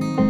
Bye.